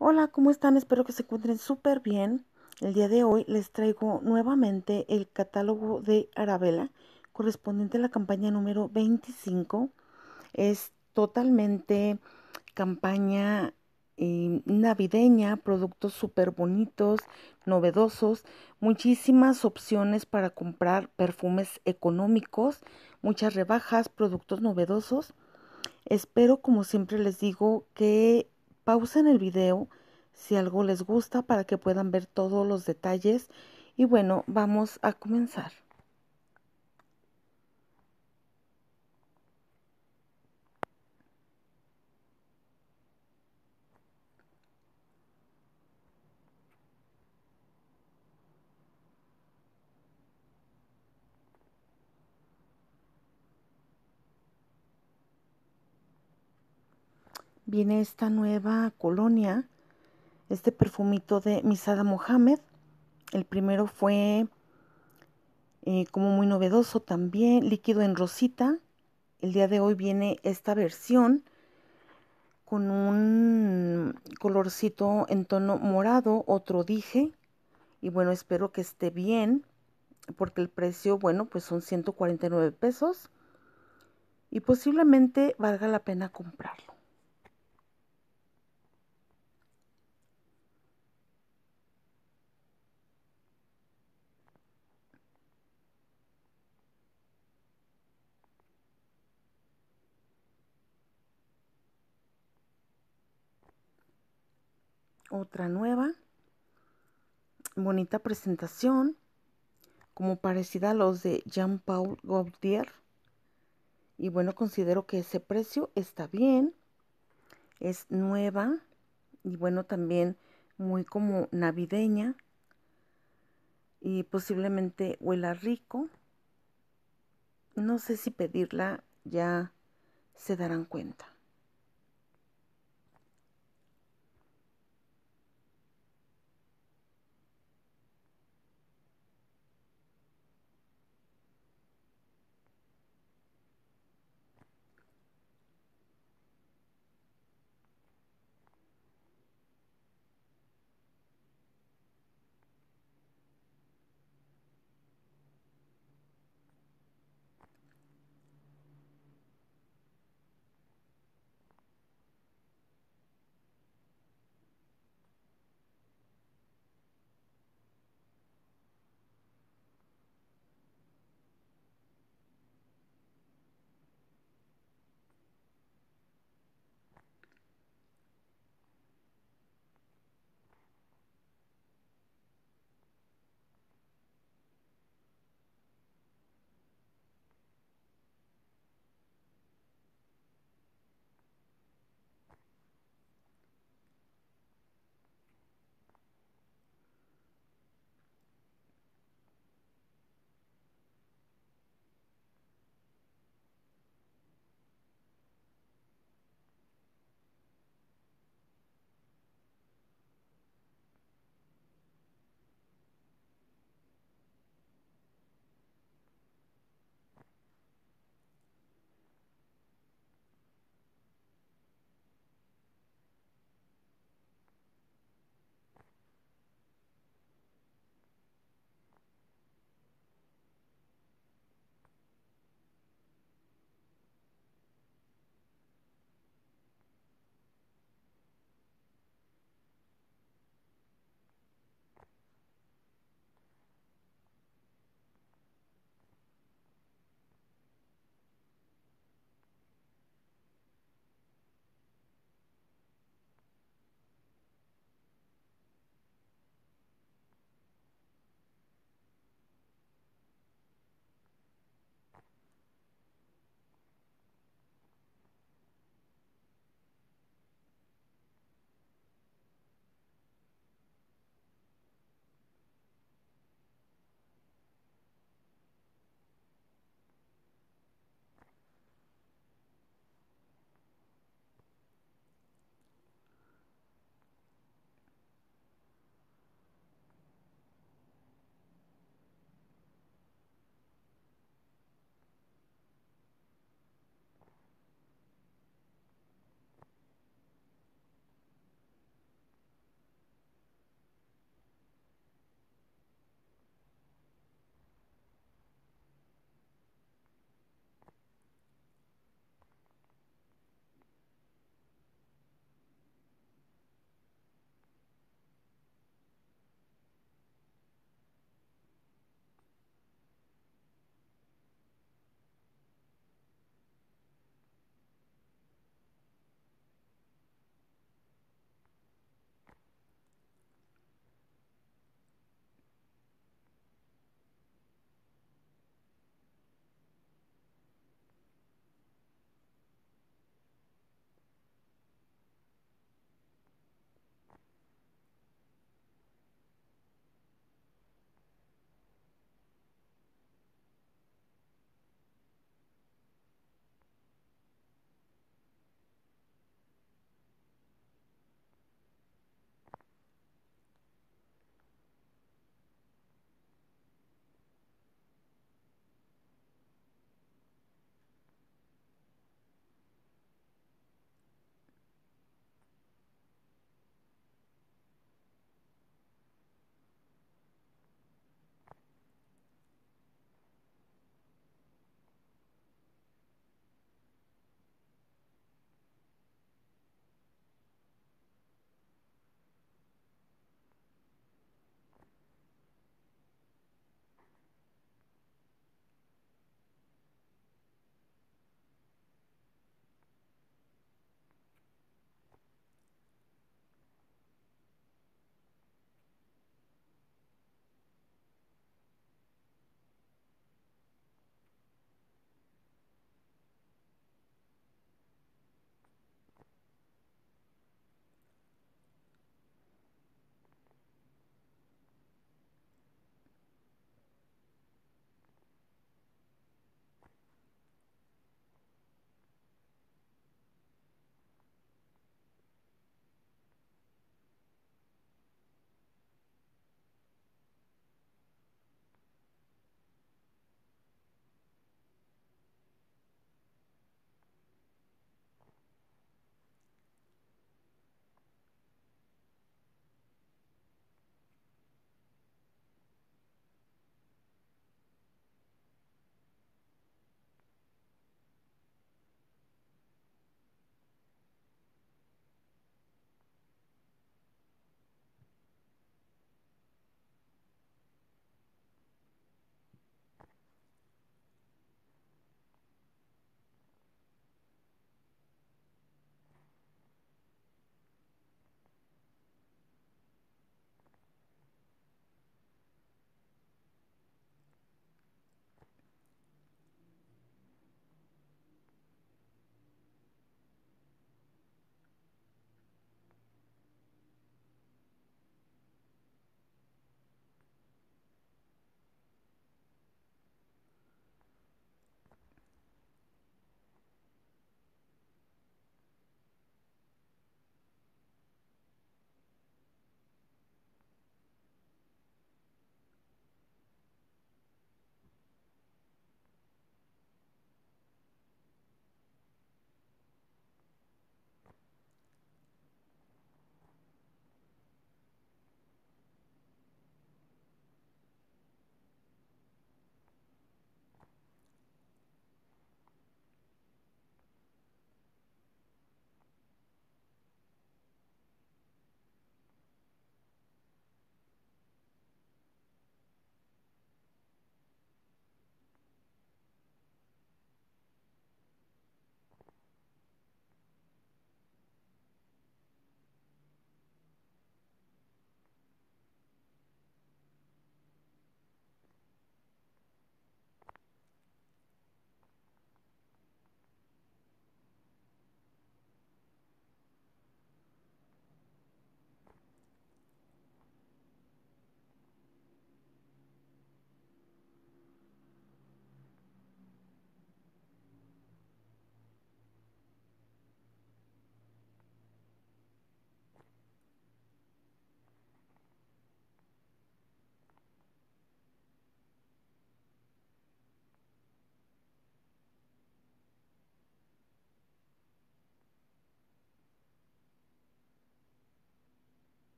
Hola, ¿cómo están? Espero que se encuentren súper bien. El día de hoy les traigo nuevamente el catálogo de Arabella correspondiente a la campaña número 25. Es totalmente campaña eh, navideña, productos súper bonitos, novedosos, muchísimas opciones para comprar perfumes económicos, muchas rebajas, productos novedosos. Espero, como siempre les digo, que pausen el video si algo les gusta para que puedan ver todos los detalles. Y bueno, vamos a comenzar. Viene esta nueva colonia, este perfumito de Misada Mohamed. El primero fue eh, como muy novedoso también, líquido en rosita. El día de hoy viene esta versión con un colorcito en tono morado, otro dije. Y bueno, espero que esté bien, porque el precio, bueno, pues son 149 pesos. Y posiblemente valga la pena comprarlo. Otra nueva, bonita presentación, como parecida a los de Jean Paul Gaultier. Y bueno, considero que ese precio está bien, es nueva y bueno, también muy como navideña y posiblemente huela rico. No sé si pedirla, ya se darán cuenta.